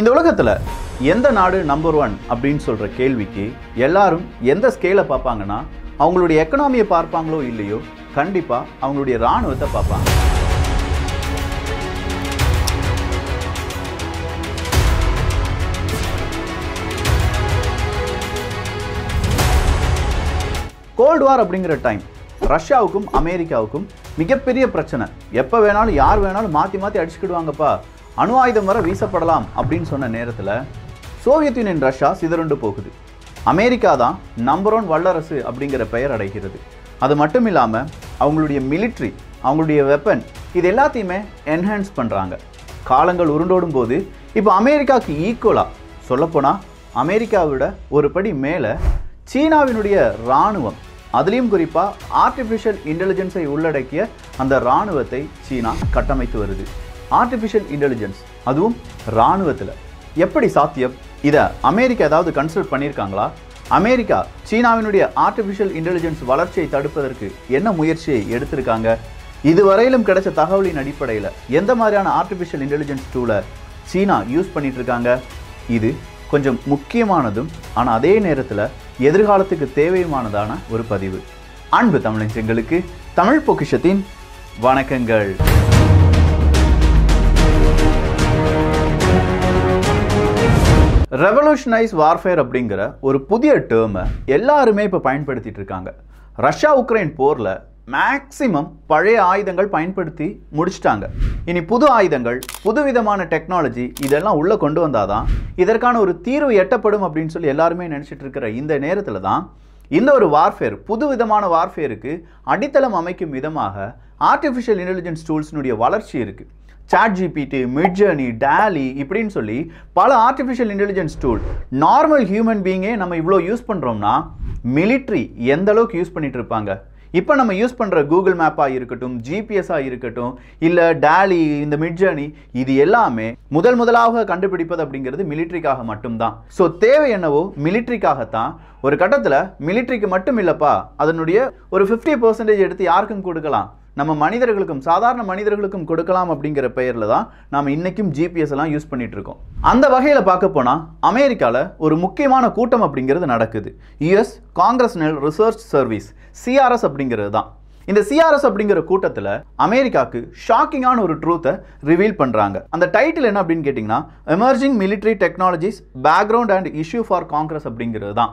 இந்த உலகத்தில் எந்த நாடு நம்பர் ஒன் அப்படின்னு சொல்கிற கேள்விக்கு எல்லாரும் எந்த ஸ்கேலை பார்ப்பாங்கன்னா அவங்களுடைய எக்கனாமியை பார்ப்பாங்களோ இல்லையோ கண்டிப்பாக அவங்களுடைய இராணுவத்தை பார்ப்பாங்க. கோல்டு வார் அப்படிங்கிற டைம் ரஷ்யாவுக்கும் அமெரிக்காவுக்கும் மிகப்பெரிய பிரச்சனை. எப்போ வேணாலும் யார் வேணாலும் மாற்றி மாற்றி அடிச்சுக்கிடுவாங்கப்பா. அணு ஆயுதம் வர வீசப்படலாம் அப்படின்னு சொன்ன நேரத்தில் சோவியத் யூனியன் ரஷ்யா சிதறுண்டு போகுது. அமெரிக்கா தான் நம்பர் ஒன் வல்லரசு அப்படிங்கிற பெயர் அடைகிறது. அது மட்டும் இல்லாமல் அவங்களுடைய மிலிட்ரி அவங்களுடைய வெப்பன் இது எல்லாத்தையுமே என்ஹான்ஸ் பண்ணுறாங்க காலங்கள் உருண்டோடும் போது இப்போ அமெரிக்காவுக்கு ஈக்குவலாக சொல்லப்போனால் அமெரிக்காவோட ஒரு படி மேலே சீனாவினுடைய இராணுவம் அதுலேயும் குறிப்பாக ஆர்டிஃபிஷியல் இன்டெலிஜென்ஸை உள்ளடக்கிய அந்த இராணுவத்தை சீனா கட்டமைத்து வருது. ஆர்டிஃபிஷியல் இன்டெலிஜென்ஸ் அதுவும் இராணுவத்தில். எப்படி சாத்தியம்? இதை அமெரிக்கா ஏதாவது கன்சல்ட் பண்ணியிருக்காங்களா? அமெரிக்கா சீனாவினுடைய ஆர்டிஃபிஷியல் இன்டெலிஜென்ஸ் வளர்ச்சியை தடுப்பதற்கு என்ன முயற்சியை எடுத்திருக்காங்க? இதுவரையிலும் கிடைச்ச தகவலின் அடிப்படையில் எந்த மாதிரியான ஆர்டிஃபிஷியல் இன்டெலிஜென்ஸ் டூலை சீனா யூஸ் பண்ணிட்டு இருக்காங்க இது கொஞ்சம் முக்கியமானதும் ஆனால் அதே நேரத்தில் எதிர்காலத்துக்கு தேவையுமானதான ஒரு பதிவு. அன்பு தமிழஞ்சங்களுக்கு தமிழ் பொக்கிஷத்தின் வணக்கங்கள். ரெவல்யூஷனைஸ் வார்ஃபேர் அப்படிங்கிற ஒரு புதிய டேர்மை எல்லாருமே இப்போ பயன்படுத்திட்டு இருக்காங்க. ரஷ்யா உக்ரைன் போரில் மேக்சிமம் பழைய ஆயுதங்கள் பயன்படுத்தி முடிச்சிட்டாங்க. இனி புது ஆயுதங்கள் புதுவிதமான டெக்னாலஜி இதெல்லாம் உள்ளே கொண்டு வந்தால் தான் இதற்கான ஒரு தீர்வு எட்டப்படும் அப்படின்னு சொல்லி எல்லாருமே நினச்சிட்டு இருக்கிற இந்த நேரத்தில் தான் இந்த ஒரு வார்ஃபேர் புது விதமான வார்ஃபேருக்கு அடித்தளம் அமைக்கும் விதமாக ஆர்டிஃபிஷியல் இன்டெலிஜென்ஸ் டூல்ஸினுடைய வளர்ச்சி இருக்குது சாட் ஜிபிடி மிட்ஜர்னி டேலி இப்படின்னு சொல்லி பல artificial intelligence tool normal human பீயிங்கே நம்ம இவ்வளோ யூஸ் பண்ணுறோம்னா மிலிட்ரி எந்த அளவுக்கு யூஸ் பண்ணிட்டு இருப்பாங்க? இப்போ நம்ம யூஸ் பண்ணுற கூகுள் மேப்பாக இருக்கட்டும் ஜிபிஎஸ்ஸாக இருக்கட்டும் இல்லை டேலி இந்த மிட்ஜர்னி இது எல்லாமே முதல் முதலாக கண்டுபிடிப்பது அப்படிங்கிறது மிலிட்ரிக்காக மட்டும்தான். ஸோ தேவை என்னவோ மிலிட்ரிக்காகத்தான் ஒரு கட்டத்தில் மிலிட்ரிக்கு மட்டும் இல்லைப்பா அதனுடைய ஒரு ஃபிஃப்டி பர்சன்டேஜ் எடுத்து யாருக்கும் கொடுக்கலாம். நம்ம மனிதர்களுக்கும் சாதாரண மனிதர்களுக்கும் கொடுக்கலாம் அப்படிங்கிற பெயரில் தான் நாம் இன்றைக்கும் ஜிபிஎஸ் எல்லாம் யூஸ் பண்ணிட்டு இருக்கோம். அந்த வகையில் பார்க்க போனால் அமெரிக்காவில் ஒரு முக்கியமான கூட்டம் அப்படிங்கிறது நடக்குது. US congressional research service CRS அப்படிங்கிறது தான். இந்த சிஆர்எஸ் அப்படிங்கிற கூட்டத்தில் அமெரிக்காவுக்கு ஷாக்கிங்கான ஒரு ட்ரூத்தை ரிவீல் பண்ணுறாங்க அந்த டைட்டில் என்ன அப்படின்னு கேட்டிங்கன்னா emerging military technologies background and issue for Congress அப்படிங்கிறது தான்.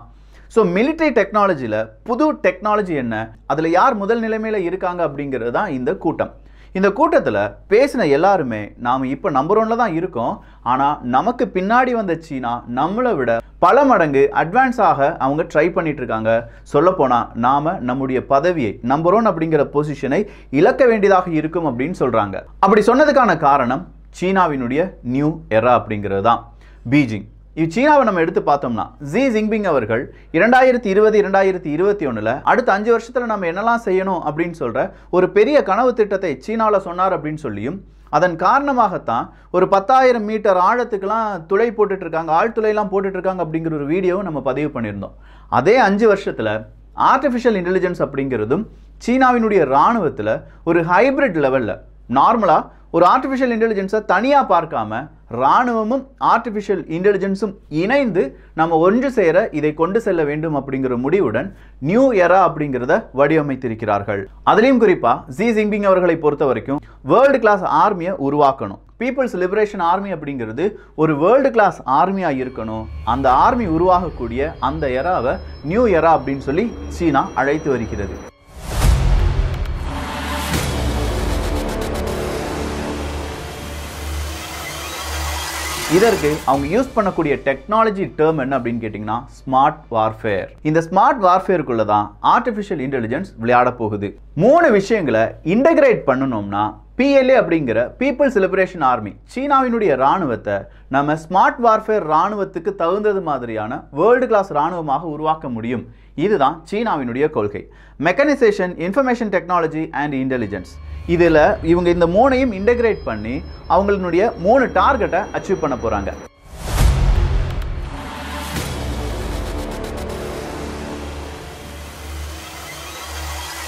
ஸோ மிலிட்ரி டெக்னாலஜியில் புது டெக்னாலஜி என்ன? அதில் யார் முதல் நிலைமையில் இருக்காங்க அப்படிங்கிறது தான் இந்த கூட்டம். இந்த கூட்டத்தில் பேசின எல்லாருமே நாம் இப்போ நம்பர் ஒன்ல தான் இருக்கோம். ஆனால் நமக்கு பின்னாடி வந்த சீனா நம்மளை விட பல மடங்கு அட்வான்ஸாக அவங்க ட்ரை பண்ணிட்டு இருக்காங்க. சொல்லப்போனால் நாம் நம்முடைய பதவியை நம்பர் ஒன் அப்படிங்கிற பொசிஷனை இழக்க வேண்டியதாக இருக்கும் அப்படின்னு சொல்கிறாங்க அப்படி சொன்னதுக்கான காரணம் சீனாவினுடைய நியூ எரா அப்படிங்கிறது தான். பீஜிங். சீனாவை நம்ம எடுத்து பார்த்தோம்னா ஜி ஜிங்பிங் அவர்கள் இரண்டாயிரத்தி இருபது இரண்டாயிரத்தி இருபத்தி ஒன்றில் அடுத்த அஞ்சு வருஷத்தில் நம்ம என்னெல்லாம் செய்யணும் அப்படின்னு சொல்கிற ஒரு பெரிய கனவு திட்டத்தை சீனாவில் சொன்னார் அப்படின்னு சொல்லியும் அதன் காரணமாகத்தான் ஒரு பத்தாயிரம் மீட்டர் ஆழத்துக்கெலாம் துளை போட்டுட்டு இருக்காங்க ஆழ்துளையெல்லாம் போட்டுட்டு அப்படிங்கிற ஒரு வீடியோவும் நம்ம பதிவு பண்ணியிருந்தோம். அதே அஞ்சு வருஷத்தில் ஆர்டிஃபிஷியல் இன்டெலிஜென்ஸ் அப்படிங்கிறதும் சீனாவினுடைய இராணுவத்தில் ஒரு ஹைபிரிட் லெவலில் நார்மலாக ஒரு ஆர்டிஃபிஷியல் இன்டெலிஜென்ஸை தனியாக பார்க்காம இராணுவமும் ஆர்டிஃபிஷியல் இன்டெலிஜென்ஸும் இணைந்து நம்ம ஒன்று சேர இதை கொண்டு செல்ல வேண்டும் அப்படிங்கிற முடிவுடன் நியூ எரா அப்படிங்கிறத வடிவமைத்திருக்கிறார்கள். அதுலேயும் குறிப்பாக ஜி ஜிங்பிங் அவர்களை பொறுத்த வரைக்கும் வேர்ல்டு கிளாஸ் ஆர்மியை உருவாக்கணும். பீப்புள்ஸ் லிபரேஷன் ஆர்மி அப்படிங்கிறது ஒரு வேர்ல்டு கிளாஸ் ஆர்மியாக இருக்கணும். அந்த ஆர்மி உருவாகக்கூடிய அந்த எராவை நியூ எரா அப்படின்னு சொல்லி சீனா அழைத்து வருகிறது. இதற்கு அவங்க யூஸ் பண்ணக்கூடிய டெக்னாலஜி டேர்ம் என்ன அப்படின்னு கேட்டிங்கன்னா ஸ்மார்ட் வார்ஃபேர் இந்த ஸ்மார்ட் வார்ஃபேருக்குள்ள தான் ஆர்டிஃபிஷியல் இன்டெலிஜென்ஸ் விளையாட போகுது. மூணு விஷயங்களை இன்டகிரேட் பண்ணணும்னா பிஎல்ஏ அப்படிங்கிற பீப்புள்ஸ் லிபரேஷன் ஆர்மி சீனாவினுடைய ராணுவத்தை நம்ம ஸ்மார்ட் வார்ஃபேர் ராணுவத்துக்கு தகுந்தது மாதிரியான வேர்ல்டு கிளாஸ் ராணுவமாக உருவாக்க முடியும். இதுதான் சீனாவினுடைய கொள்கை. Mechanization information technology and intelligence இதில் இவங்க இந்த மூணையும் இன்டகிரேட் பண்ணி அவங்களுடைய மூணு டார்கெட்டை அச்சீவ் பண்ண போகிறாங்க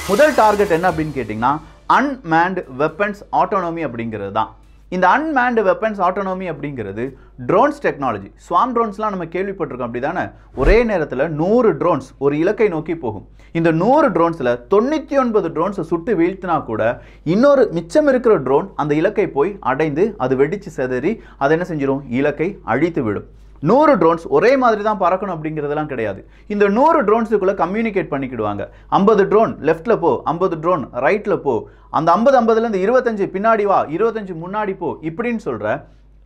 முதல் டார்கெட் என்ன அப்படின்னு கேட்டிங்கன்னா அன்மேண்ட் வெப்பன்ஸ் ஆட்டோனமி அப்படிங்கிறது தான். இந்த அன்மேண்டு வெப்பன்ஸ் ஆட்டோனோமி அப்படிங்கிறது ட்ரோன்ஸ் டெக்னாலஜி ஸ்வாம் ட்ரோன்ஸ்லாம் நம்ம கேள்விப்பட்டிருக்கோம் அப்படி தானே ஒரே நேரத்தில் நூறு ட்ரோன்ஸ் ஒரு இலக்கை நோக்கி போகும். இந்த நூறு ட்ரோன்ஸில் தொண்ணூற்றி ஒன்பது ட்ரோன்ஸை சுட்டு வீழ்த்தினா கூட இன்னொரு மிச்சம் இருக்கிற ட்ரோன் அந்த இலக்கை போய் அடைந்து அது வெடித்து செதறி அதை என்ன செஞ்சிடும் இலக்கை அழித்து விடும். நூறு ட்ரோன்ஸ் ஒரே மாதிரி தான் பறக்கணும் அப்படிங்கிறதெல்லாம் கிடையாது. இந்த நூறு ட்ரோன்ஸுக்குள்ளே கம்யூனிகேட் பண்ணிக்கிடுவாங்க. ஐம்பது ட்ரோன் லெஃப்ட்டில் போ ஐம்பது ட்ரோன் ரைட்டில் போ. அந்த ஐம்பது ஐம்பதுலேருந்து இருபத்தஞ்சு பின்னாடி வா இருபத்தஞ்சு முன்னாடி போ இப்படின்னு சொல்கிற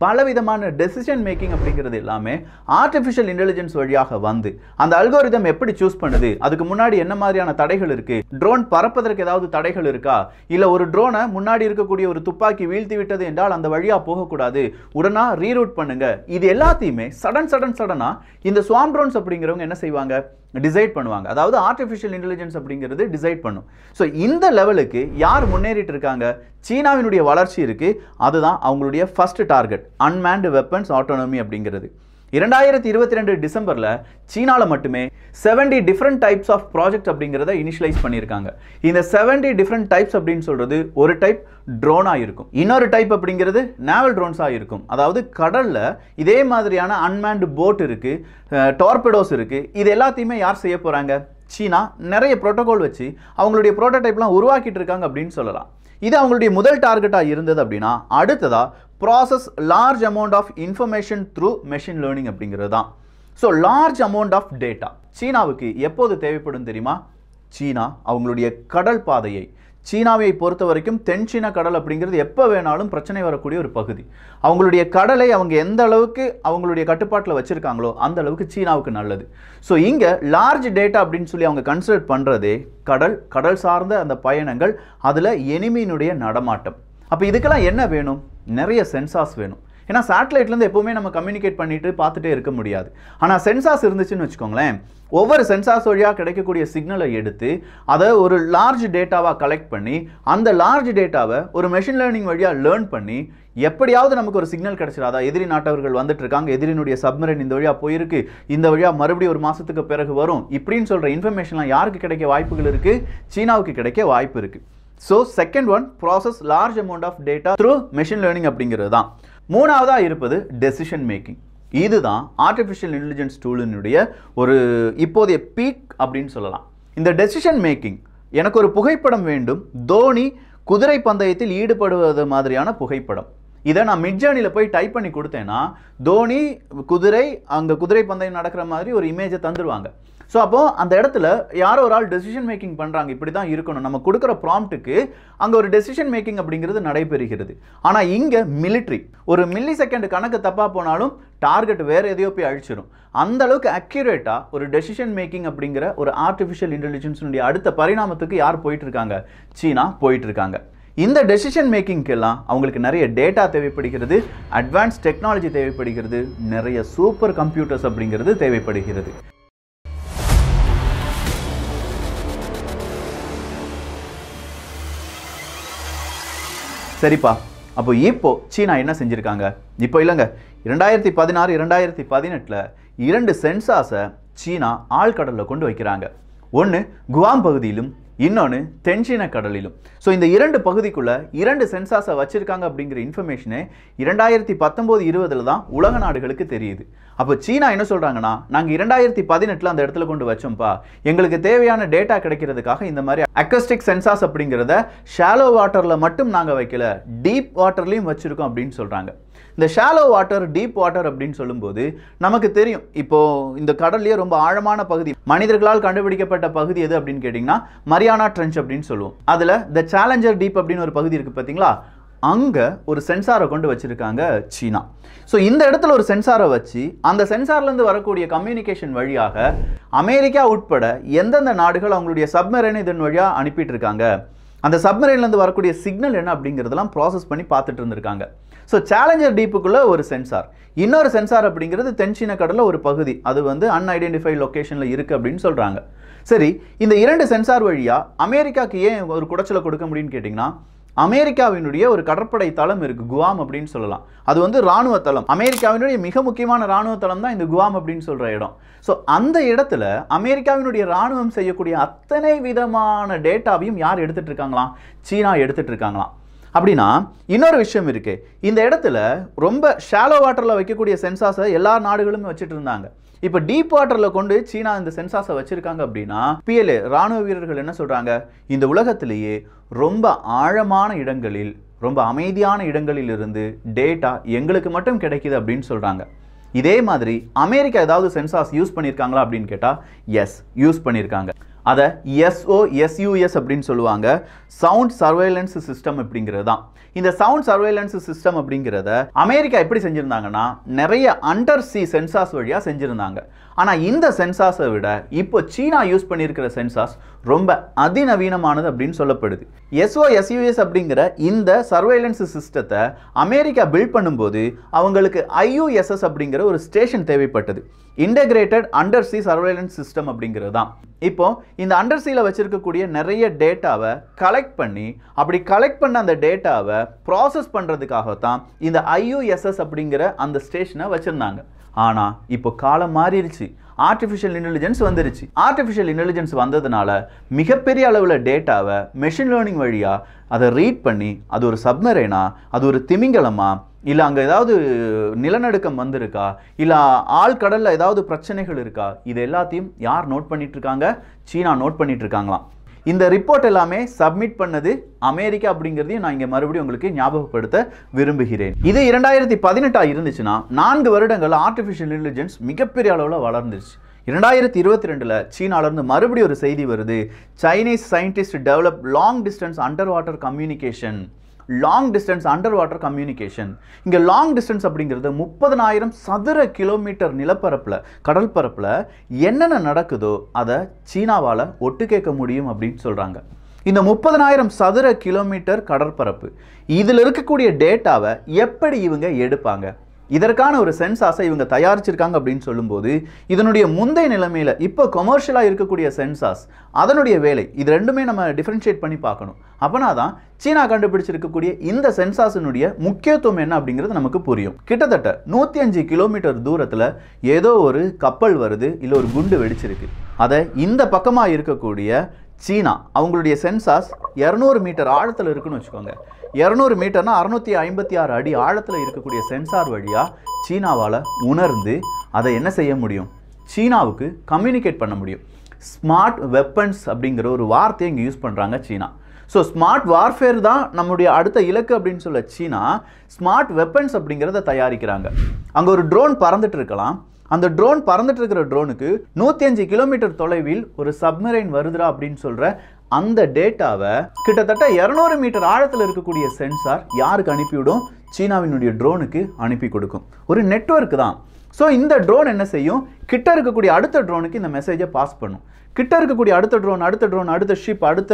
பலவிதமான டெசிஷன் மேக்கிங் அப்படிங்கிறது எல்லாமே ஆர்டிஃபிஷியல் இன்டெலிஜென்ஸ் வழியாக வந்து அந்த அல்கோரிதம் எப்படி சூஸ் பண்ணுது அதுக்கு முன்னாடி என்ன மாதிரியான தடைகள் இருக்கு ட்ரோன் பறப்பதற்கு ஏதாவது தடைகள் இருக்கா இல்ல ஒரு ட்ரோனை முன்னாடி இருக்கக்கூடிய ஒரு துப்பாக்கி வீழ்த்தி விட்டது என்றால் அந்த வழியா போகக்கூடாது உடனா ரீரூட் பண்ணுங்க இது எல்லாத்தையுமே சடன் சடன் சடனா இந்த ஸ்வாம் ட்ரோன்ஸ் அப்படிங்கிறவங்க என்ன செய்வாங்க? டிசைட் பண்ணுவாங்க. அதாவது ஆர்டிஃபிஷியல் இன்டெலிஜென்ஸ் அப்படிங்கிறது டிசைட் பண்ணும். ஸோ இந்த லெவலுக்கு யார் முன்னேறிட்டு இருக்காங்க சீனாவினுடைய வளர்ச்சி இருக்குது அதுதான் அவங்களுடைய first target unmanned weapons autonomy அப்படிங்கிறது. இரண்டாயிரத்தி இருபத்தி ரெண்டு டிசம்பரில் சீனாவில் மட்டுமே seventy different types of project அப்படிங்கிறத இனிஷியலைஸ் பண்ணியிருக்காங்க. இந்த செவன்டி டிஃப்ரெண்ட் டைப்ஸ் அப்படின்னு சொல்கிறது ஒரு டைப் ட்ரோனாக இருக்கும். இன்னொரு டைப் அப்படிங்கிறது நேவல் ட்ரோன்ஸாக இருக்கும். அதாவது கடலில் இதே மாதிரியான அன்மேன்டு போட் இருக்குது டார்பிடோஸ் இருக்குது இது எல்லாத்தையுமே யார் செய்ய போகிறாங்க சீனா. நிறைய ப்ரோட்டோகால் வச்சு அவங்களுடைய ப்ரோட்டோடைப்லாம் உருவாக்கிட்டு இருக்காங்க அப்படின்னு சொல்லலாம். இது அவங்களுடைய முதல் டார்கெட்டாக இருந்தது அப்படின்னா அடுத்ததாக process large amount of information through machine learning அப்படிங்கிறது தான். So large amount of data சீனாவுக்கு எப்போது தேவைப்படும் தெரியுமா? சீனா அவங்களுடைய கடல் பாதையை. சீனாவை பொறுத்த வரைக்கும் தென் சீன கடல் அப்படிங்கிறது எப்போ வேணாலும் பிரச்சனை வரக்கூடிய ஒரு பகுதி. அவங்களுடைய கடலை அவங்க எந்த அளவுக்கு அவங்களுடைய கட்டுப்பாட்டில் வச்சுருக்காங்களோ அந்த அளவுக்கு சீனாவுக்கு நல்லது. ஸோ இங்கே லார்ஜ் டேட்டா அப்படின்னு சொல்லி அவங்க கன்சிடர் பண்ணுறதே கடல் கடல் சார்ந்த அந்த பயணங்கள் அதில் எனிமியினுடைய நடமாட்டம். அப்போ இதுக்கெல்லாம் என்ன வேணும்? நிறைய சென்சார்ஸ் வேணும். ஏன்னா சேட்டலைட்லேருந்து எப்போவுமே நம்ம கம்யூனிகேட் பண்ணிட்டு பார்த்துட்டே இருக்க முடியாது. ஆனால் சென்சார்ஸ் இருந்துச்சுன்னு வச்சுக்கோங்களேன். ஒவ்வொரு சென்சார்ஸ் வழியாக கிடைக்கக்கூடிய சிக்னலை எடுத்து அதை ஒரு லார்ஜ் டேட்டாவாக கலெக்ட் பண்ணி அந்த லார்ஜ் டேட்டாவை ஒரு மெஷின் லேர்னிங் வழியாக லேர்ன் பண்ணி எப்படியாவது நமக்கு ஒரு சிக்னல் கிடச்சிடாதா எதிரி நாட்டவர்கள் வந்துட்டு இருக்காங்க. எதிரினுடைய சப்மரின் இந்த வழியாக போயிருக்கு. இந்த வழியாக மறுபடியும் ஒரு மாதத்துக்கு பிறகு வரும். இப்படின்னு சொல்கிற இன்ஃபர்மேஷன்லாம் யாருக்கு கிடைக்க வாய்ப்புகள் இருக்குது சீனாவுக்கு கிடைக்க வாய்ப்பு இருக்குது so second one process large amount of data through machine learning அப்படிங்கிறது தான். மூணாவதாக இருப்பது டெசிஷன் மேக்கிங் இதுதான் ஆர்டிஃபிஷியல் இன்டெலிஜென்ஸ் டூலினுடைய ஒரு இப்போதைய பீக் அப்படின்னு சொல்லலாம். இந்த டெசிஷன் மேக்கிங் எனக்கு ஒரு புகைப்படம் வேண்டும். தோனி குதிரை பந்தயத்தில் ஈடுபடுவது மாதிரியான புகைப்படம். இதை நான் மிட்ஜேர்னியில் போய் டைப் பண்ணி கொடுத்தேன்னா தோனி குதிரை அங்கே குதிரை பந்தயம் நடக்கிற மாதிரி ஒரு இமேஜை தந்துருவாங்க. ஸோ அப்போது அந்த இடத்துல யாரோ ஒரு ஆள் டெசிஷன் மேக்கிங் பண்ணுறாங்க இப்படி தான் இருக்கணும். நம்ம கொடுக்குற ப்ராம்ப்ட்டுக்கு அங்கே ஒரு டெசிஷன் மேக்கிங் அப்படிங்கிறது நடைபெறுகிறது. ஆனால் இங்கே மிலிட்ரி ஒரு மில்லி செகண்ட் கணக்கு தப்பாக போனாலும் டார்கெட் வேறு எதையோ போய் அழிச்சிடும் அந்த அளவுக்கு அக்யூரேட்டாக ஒரு டெசிஷன் மேக்கிங் அப்படிங்கிற ஒரு ஆர்டிஃபிஷியல் இன்டெலிஜென்ஸினுடைய அடுத்த பரிணாமத்துக்கு யார் போயிட்டு இருக்காங்க? சீனா போயிட்டு இருக்காங்க. இந்த டெசிஷன் மேக்கிங்க்கெல்லாம் அவங்களுக்கு நிறைய டேட்டா தேவைப்படுகிறது அட்வான்ஸ் டெக்னாலஜி தேவைப்படுகிறது நிறைய சூப்பர் கம்ப்யூட்டர்ஸ் அப்படிங்கிறது தேவைப்படுகிறது. சரிப்பா அப்போ இப்போ சீனா என்ன செஞ்சுருக்காங்க? இப்போ இல்லைங்க இரண்டாயிரத்தி பதினாறு இரண்டாயிரத்தி பதினெட்டில் இரண்டு சென்சார்ஸை சீனா ஆழ்கடலில் கொண்டு வைக்கிறாங்க. ஒன்று குவாம் பகுதியிலும் இன்னொன்று தென்சீன கடலிலும். ஸோ இந்த இரண்டு பகுதிக்குள்ளே இரண்டு சென்சார்ஸை வச்சுருக்காங்க அப்படிங்கிற இன்ஃபர்மேஷனே இரண்டாயிரத்தி பத்தொம்போது இருபதில் தான் உலக நாடுகளுக்கு தெரியுது. அப்போ சீனா என்ன சொல்கிறாங்கன்னா நாங்கள் இரண்டாயிரத்தி பதினெட்டில் அந்த இடத்துல கொண்டு வச்சோம்ப்பா. எங்களுக்கு தேவையான டேட்டா கிடைக்கிறதுக்காக இந்த மாதிரி அக்கஸ்டிக் சென்சார்ஸ் அப்படிங்கிறத ஷாலோ வாட்டரில் மட்டும் நாங்கள் வைக்கல டீப் வாட்டர்லேயும் வச்சுருக்கோம் அப்படின்னு சொல்கிறாங்க இந்த ஷாலோ வாட்டர் டீப் வாட்டர் அப்படின்னு சொல்லும்போது நமக்கு தெரியும். இப்போ இந்த கடல்லையே ரொம்ப ஆழமான பகுதி மனிதர்களால் கண்டுபிடிக்கப்பட்ட பகுதி எது அப்படின்னு கேட்டிங்கன்னா மரியானா ட்ரென்ச் அப்படின்னு சொல்லுவோம். அதில் த சேலஞ்சர் டீப் அப்படின்னு ஒரு பகுதி இருக்குது பார்த்தீங்களா அங்கே ஒரு சென்சாரை கொண்டு வச்சுருக்காங்க சீனா. ஸோ இந்த இடத்துல ஒரு சென்சாரை வச்சு அந்த சென்சார்லேருந்து வரக்கூடிய கம்யூனிகேஷன் வழியாக அமெரிக்கா உட்பட எந்தெந்த நாடுகள் அவங்களுடைய சப்மரைன் இதன் வழியாக அனுப்பிட்டு இருக்காங்க? அந்த சப்மரைன்லேருந்து வரக்கூடிய சிக்னல் என்ன அப்படிங்கிறதெல்லாம் ப்ராசஸ் பண்ணி பார்த்துட்டு இருந்திருக்காங்க. ஸோ சேலஞ்சர் டீப்புக்குள்ளே ஒரு சென்சார் இன்னொரு சென்சார் அப்படிங்கிறது தென்சீன கடலில் ஒரு பகுதி. அது வந்து அன்ஐடென்டிஃபை லொக்கேஷனில் இருக்குது அப்படின்னு சொல்கிறாங்க சரி இந்த இரண்டு சென்சார் வழியாக அமெரிக்காவுக்கு ஏன் ஒரு குடைச்சலை கொடுக்க முடியும்னு கேட்டிங்கன்னா அமெரிக்காவினுடைய ஒரு கடற்படை தளம் இருக்கு குவாம் அப்படின்னு சொல்லலாம். அது வந்து ராணுவ தளம். அமெரிக்காவினுடைய மிக முக்கியமான ராணுவ தளம் தான் இந்த குவாம் அப்படின்னு சொல்ற இடம். ஸோ அந்த இடத்துல அமெரிக்காவினுடைய ராணுவம் செய்யக்கூடிய அத்தனை விதமான டேட்டாவையும் யார் எடுத்துட்டு இருக்காங்களாம் சீனா எடுத்துட்டு இருக்காங்களாம் அப்படின்னா இன்னொரு விஷயம் இருக்குது இந்த இடத்துல ரொம்ப ஷாலோ வாட்டரில் வைக்கக்கூடிய சென்சார்ஸை எல்லா நாடுகளுமே வச்சுட்டு இருந்தாங்க இப்போ டீப் வாட்டரில் கொண்டு சீனா இந்த சென்சார்ஸை வச்சிருக்காங்க அப்படின்னா பிஎல்ஏ ராணுவ வீரர்கள் என்ன சொல்கிறாங்க இந்த உலகத்திலேயே ரொம்ப ஆழமான இடங்களில் ரொம்ப அமைதியான இடங்களில் இருந்து டேட்டா எங்களுக்கு மட்டும் கிடைக்குது அப்படின்னு சொல்கிறாங்க இதே மாதிரி அமெரிக்கா ஏதாவது சென்சார்ஸ் யூஸ் பண்ணியிருக்காங்களா அப்படின்னு கேட்டால் எஸ் யூஸ் பண்ணியிருக்காங்க அதை எஸ்ஓ எஸ்யூஎஸ் அப்படின்னு சொல்லுவாங்க. சவுண்ட் சர்வைலன்ஸ் சிஸ்டம் அப்படிங்கிறது தான். இந்த சவுண்ட் சர்வைலன்ஸ் சிஸ்டம் அப்படிங்கிறத அமெரிக்கா எப்படி செஞ்சுருந்தாங்கன்னா நிறைய அண்டர் சி சென்சார்ஸ் வழியாக செஞ்சுருந்தாங்க. ஆனால் இந்த சென்சார்ஸை விட இப்போ சீனா யூஸ் பண்ணியிருக்கிற சென்சார்ஸ் ரொம்ப அதிநவீனமானது அப்படின்னு சொல்லப்படுது. எஸ்ஓ எஸ்யூஎஸ் அப்படிங்கிற இந்த சர்வைலன்ஸ் சிஸ்டத்தை அமெரிக்கா பில்ட் பண்ணும்போது அவங்களுக்கு ஐயூஎஸ்எஸ் அப்படிங்கிற ஒரு ஸ்டேஷன் தேவைப்பட்டது. இன்டகிரேட்டட் அண்டர் சி சிஸ்டம் அப்படிங்கிறது தான் இப்போ இந்த அண்டர்சியில் வச்சுருக்கக்கூடிய நிறைய டேட்டாவை கலெக்ட் பண்ணி அப்படி கலெக்ட் பண்ண அந்த டேட்டாவை ப்ராசஸ் பண்ணுறதுக்காகத்தான் இந்த ஐயூஎஸ்எஸ் அப்படிங்கிற அந்த ஸ்டேஷனை வச்சுருந்தாங்க. ஆனால் இப்போ காலம் மாறிடுச்சு. ஆர்டிஃபிஷியல் இன்டெலிஜென்ஸ் வந்துருச்சு. ஆர்டிஃபிஷியல் இன்டெலிஜென்ஸ் வந்ததுனால மிகப்பெரிய அளவில் டேட்டாவை மெஷின் லேர்னிங் வழியாக அதை ரீட் பண்ணி அது ஒரு சப்மரைனா அது ஒரு திமிங்கலமாக இல்லை அங்கே ஏதாவது நிலநடுக்கம் வந்திருக்கா? இல்லை ஆழ்கடலில் ஏதாவது பிரச்சனைகள் இருக்கா? இது எல்லாத்தையும் யார் நோட் பண்ணிட்டு இருக்காங்க சீனா நோட் பண்ணிட்டு இருக்காங்களாம் இந்த ரிப்போர்ட் எல்லாமே சப்மிட் பண்ணது அமெரிக்கா அப்படிங்கிறதையும் நான் இங்கே மறுபடியும் உங்களுக்கு ஞாபகப்படுத்த விரும்புகிறேன். இது இரண்டாயிரத்தி பதினெட்டாக இருந்துச்சுன்னா நான்கு வருடங்கள் ஆர்டிஃபிஷியல் இன்டெலிஜென்ஸ் மிகப்பெரிய அளவில் வளர்ந்துருச்சு. இரண்டாயிரத்தி இருபத்தி ரெண்டில் சீனாலேருந்து மறுபடியும் ஒரு செய்தி வருது. Chinese scientist develop long distance underwater communication long distance underwater communication இங்கே லாங் டிஸ்டன்ஸ் அப்படிங்கிறது முப்பதனாயிரம் சதுர கிலோமீட்டர் நிலப்பரப்பில் கடல் பரப்பில் என்னென்ன நடக்குதோ அதை சீனாவால் ஒட்டு கேட்க முடியும் அப்படின்னு சொல்கிறாங்க இந்த முப்பதனாயிரம் சதுர கிலோமீட்டர் கடற்பரப்பு இதில் இருக்கக்கூடிய டேட்டாவை எப்படி இவங்க எடுப்பாங்க? இதற்கான ஒரு சென்சாஸை இவங்க தயாரிச்சிருக்காங்க அப்படின்னு சொல்லும்போது இதனுடைய முந்தைய நிலைமையில் இப்போ கொமர்ஷியலாக இருக்கக்கூடிய சென்சாஸ் அதனுடைய வேலை இது ரெண்டுமே நம்ம டிஃப்ரென்ஷியேட் பண்ணி பார்க்கணும். அப்போனா தான் சீனா கண்டுபிடிச்சிருக்கக்கூடிய இந்த சென்சாஸினுடைய முக்கியத்துவம் என்ன அப்படிங்கிறது நமக்கு புரியும். கிட்டத்தட்ட நூற்றி அஞ்சு கிலோமீட்டர் தூரத்தில் ஏதோ ஒரு கப்பல் வருது இல்லை ஒரு குண்டு வெடிச்சிருக்கு. அதை இந்த பக்கமாக இருக்கக்கூடிய சீனா அவங்களுடைய சென்சாஸ் இரநூறு மீட்டர் ஆழத்தில் இருக்குன்னு வச்சுக்கோங்க. இரநூறு மீட்டர்னா அறுநூத்தி ஐம்பத்தி ஆறு அடி ஆழத்தில் இருக்கக்கூடிய சென்சார் வழியாக சீனாவால் உணர்ந்து அதை என்ன செய்ய முடியும்? சீனாவுக்கு கம்யூனிகேட் பண்ண முடியும். ஸ்மார்ட் வெப்பன்ஸ் அப்படிங்கிற ஒரு வார்த்தையை இங்கே யூஸ் பண்ணுறாங்க சீனா. ஸோ ஸ்மார்ட் வார்ஃபேர் தான் நம்முடைய அடுத்த இலக்கு அப்படின்னு சொல்ல சீனா ஸ்மார்ட் வெப்பன்ஸ் அப்படிங்கிறத தயாரிக்கிறாங்க. அங்கே ஒரு ட்ரோன் பறந்துட்டு இருக்கலாம். அந்த ட்ரோன் பறந்துட்டு இருக்கிற ட்ரோனுக்கு நூற்றி அஞ்சு கிலோமீட்டர் தொலைவில் ஒரு சப்மரைன் வருதுடா அப்படின்னு சொல்கிற அந்த டேட்டாவை கிட்டத்தட்ட இரநூறு மீட்டர் ஆழத்தில் இருக்கக்கூடிய சென்சார் யாருக்கு அனுப்பிவிடும்? சீனாவினுடைய ட்ரோனுக்கு அனுப்பி கொடுக்கும். ஒரு நெட்வொர்க் தான். ஸோ இந்த ட்ரோன் என்ன செய்யும்? கிட்ட இருக்கக்கூடிய அடுத்த ட்ரோனுக்கு இந்த மெசேஜை பாஸ் பண்ணும். கிட்ட இருக்கக்கூடிய அடுத்த ட்ரோன் அடுத்த ட்ரோன் அடுத்த ஷிப் அடுத்த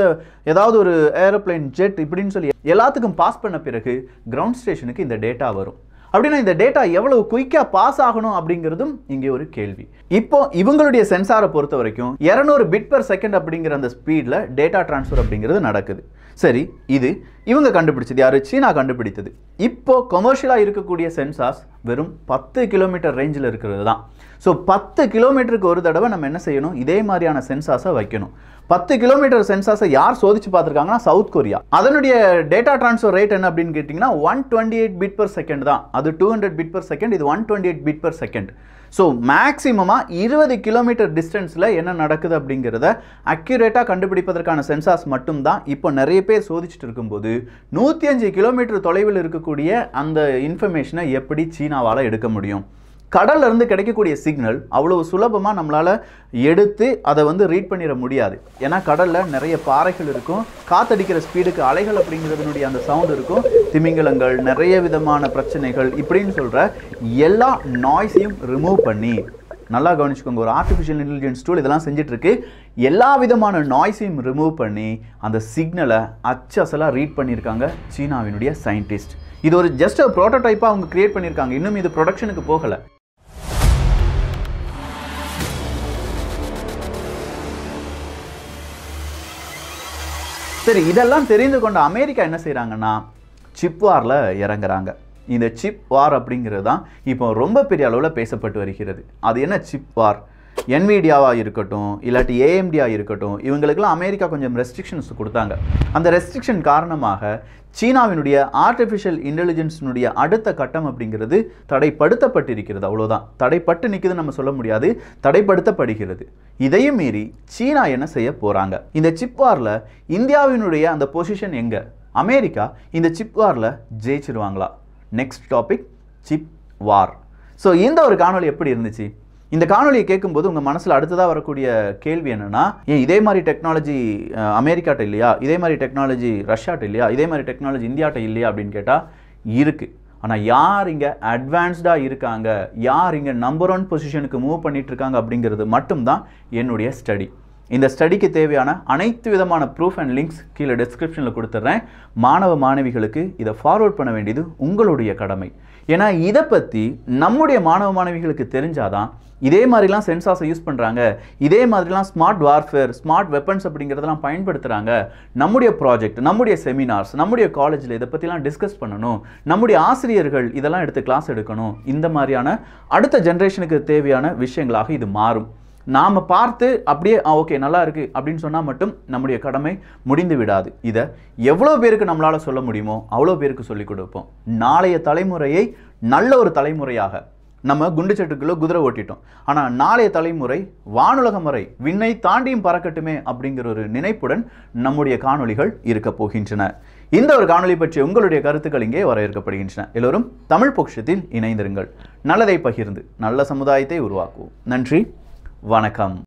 ஏதாவது ஒரு ஏரோப்ளேன் ஜெட் இப்படின்னு சொல்லி எல்லாத்துக்கும் பாஸ் பண்ண பிறகு கிரவுண்ட் ஸ்டேஷனுக்கு இந்த டேட்டா வரும். அப்படின்னா இந்த டேட்டா எவ்வளவு குயிக்காக பாஸ் ஆகணும் அப்படிங்கிறதும் இங்கே ஒரு கேள்வி. இப்போ இவங்களுடைய சென்சாரை பொறுத்த வரைக்கும் இரநூறு பிட் பர் செகண்ட் அப்படிங்கிற அந்த ஸ்பீடில் டேட்டா டிரான்ஸ்ஃபர் அப்படிங்கிறது நடக்குது. சரி இது இவங்க கண்டுபிடிச்சது யாரு? சீனா கண்டுபிடித்தது. இப்போ கொமர்ஷியலாக இருக்கக்கூடிய சென்சார்ஸ் வெறும் பத்து கிலோமீட்டர் ரேஞ்சில் இருக்கிறது தான். ஸோ பத்து கிலோமீட்டருக்கு ஒரு தடவை நம்ம என்ன செய்யணும்? இதே மாதிரியான சென்சார்ஸை வைக்கணும். பத்து கிலோமீட்டர் சென்சார்ஸை யார் சோதிச்சு பார்த்துருக்காங்கன்னா சவுத் கொரியா. அதனுடைய டேட்டா ட்ரான்ஸ்ஃபர் ரேட் என்ன அப்படின்னு கேட்டிங்கன்னா one twenty eight bit per second தான். அது two hundred bit per second இது one twenty eight bit per second so மேக்ஸிமமாக இருபது கிலோமீட்டர் டிஸ்டன்ஸில் என்ன நடக்குது அப்படிங்கிறத அக்யூரேட்டாக கண்டுபிடிப்பதற்கான சென்சார்ஸ் மட்டும்தான் இப்போ நிறைய பேர் சோதிச்சுட்டு இருக்கும்போது நூற்றி அஞ்சு கிலோமீட்டர் தொலைவில் இருக்கக்கூடிய அந்த இன்ஃபர்மேஷனை எப்படி சீனாவால் எடுக்க முடியும்? கடல்ல இருந்து கிடைக்கக்கூடிய சிக்னல் அவ்வளவு சுலபமாக நம்மளால் எடுத்து அதை வந்து ரீட் பண்ணிட முடியாது. ஏன்னா கடலில் நிறைய பாறைகள் இருக்கும். காத்தடிக்கிற ஸ்பீடுக்கு அலைகள் அப்படிங்கிறதுனுடைய அந்த சவுண்ட் இருக்கும். திமிங்கலங்கள் நிறைய விதமான பிரச்சனைகள் இப்படின்னு சொல்கிற எல்லா நாய்ஸையும் ரிமூவ் பண்ணி நல்லா கவனிச்சுக்கோங்க. ஒரு ஆர்டிஃபிஷியல் இன்டெலிஜென்ஸ் டூல் இதெல்லாம் செஞ்சிட்ருக்கு. எல்லா விதமான நாய்ஸையும் ரிமூவ் பண்ணி அந்த சிக்னலை அச்சசலாக ரீட் பண்ணியிருக்காங்க சீனாவினுடைய சயின்டிஸ்ட் இது ஒரு ஜஸ்ட் ப்ரோட்டோடைப்பாக அவங்க கிரியேட் பண்ணியிருக்காங்க இன்னும் இது ப்ரொடக்ஷனுக்கு போகலை. சரி இதெல்லாம் தெரிந்து கொண்ட அமெரிக்கா என்ன செய்கிறாங்கன்னா சிப் வாரில் இறங்குறாங்க. இந்த சிப் வார் அப்படிங்கிறது தான் இப்போ ரொம்ப பெரிய அளவில் பேசப்பட்டு வருகிறது. அது என்ன சிப் வார் என்விடியாவாக இருக்கட்டும் இல்லாட்டி ஏஎம்டியாக இருக்கட்டும் இவங்களுக்கெல்லாம் அமெரிக்கா கொஞ்சம் ரெஸ்ட்ரிக்ஷன்ஸ் கொடுத்தாங்க. அந்த ரெஸ்ட்ரிக்ஷன் காரணமாக சீனாவினுடைய ஆர்டிஃபிஷியல் இன்டெலிஜென்ஸினுடைய அடுத்த கட்டம் அப்படிங்கிறது தடைப்படுத்தப்பட்டிருக்கிறது. அவ்வளோதான் தடைப்பட்டு நிற்குதுன்னு நம்ம சொல்ல முடியாது. தடைப்படுத்தப்படுகிறது. இதையும் மீறி சீனா என்ன செய்ய போகிறாங்க இந்த சிப் வாரில் இந்தியாவினுடைய அந்த பொசிஷன் எங்கே? அமெரிக்கா. இந்த சிப் வாரில் ஜெயிச்சிருவாங்களா? Next topic chip war so இந்த ஒரு காணொலி எப்படி இருந்துச்சு? இந்த காணொலியை கேட்கும்போது உங்கள் மனசில் அடுத்ததாக வரக்கூடிய கேள்வி என்னென்னா ஏன் இதே மாதிரி டெக்னாலஜி அமெரிக்காட்ட இல்லையா? இதே மாதிரி டெக்னாலஜி ரஷ்யாட்ட இல்லையா? இதே மாதிரி டெக்னாலஜி இந்தியாட்ட இல்லையா? அப்படின்னு கேட்டால் இருக்குது ஆனால் யார் இங்கே அட்வான்ஸ்டாக இருக்காங்க? யார் இங்கே நம்பர் ஒன் பொசிஷனுக்கு மூவ் பண்ணிகிட்டு இருக்காங்க அப்படிங்கிறது மட்டும்தான் என்னுடைய ஸ்டடி இந்த ஸ்டடிக்கு தேவையான அனைத்து விதமான ப்ரூஃப் அண்ட் லிங்க்ஸ் கீழே டிஸ்கிரிப்ஷனில் கொடுத்துட்றேன் மாணவ மாணவிகளுக்கு இதை ஃபார்வர்ட் பண்ண வேண்டியது உங்களுடைய கடமை. ஏன்னா இதை பற்றி நம்முடைய மாணவ மாணவிகளுக்கு தெரிஞ்சாதான் இதே மாதிரிலாம் சென்சார்ஸை யூஸ் பண்ணுறாங்க இதே மாதிரிலாம் ஸ்மார்ட் வார்ஃபேர் ஸ்மார்ட் வெப்பன்ஸ் அப்படிங்கிறதெல்லாம் பயன்படுத்துகிறாங்க நம்முடைய ப்ராஜெக்ட் நம்முடைய செமினார்ஸ் நம்முடைய காலேஜில் இதை பற்றிலாம் டிஸ்கஸ் பண்ணணும். நம்முடைய ஆசிரியர்கள் இதெல்லாம் எடுத்து கிளாஸ் எடுக்கணும். இந்த மாதிரியான அடுத்த ஜென்ரேஷனுக்கு தேவையான விஷயங்களாக இது மாறும். நாம் பார்த்து அப்படியே ஓகே நல்லா இருக்குது அப்படின்னு சொன்னால் மட்டும் நம்முடைய கடமை முடிந்து விடாது. இதை எவ்வளோ பேருக்கு நம்மளால் சொல்ல முடியுமோ அவ்வளோ பேருக்கு சொல்லிக் கொடுப்போம். நாளைய தலைமுறையை நல்ல ஒரு தலைமுறையாக நம்ம குண்டு சட்டுக்குள்ள குதிரை ஓட்டிட்டோம். ஆனால் நாளைய தலைமுறை வானுலக முறை விண்ணை தாண்டியும் பறக்கட்டுமே அப்படிங்கிற ஒரு நினைப்புடன் நம்முடைய காணொளிகள் இருக்க போகின்றன. இந்த ஒரு காணொலி பற்றி உங்களுடைய கருத்துக்கள் இங்கே வரவேற்கப்படுகின்றன எல்லோரும் தமிழ் பொக்ஷத்தில் இணைந்திருங்கள். நல்லதை பகிர்ந்து நல்ல சமுதாயத்தை உருவாக்குவோம். நன்றி. வணக்கம்.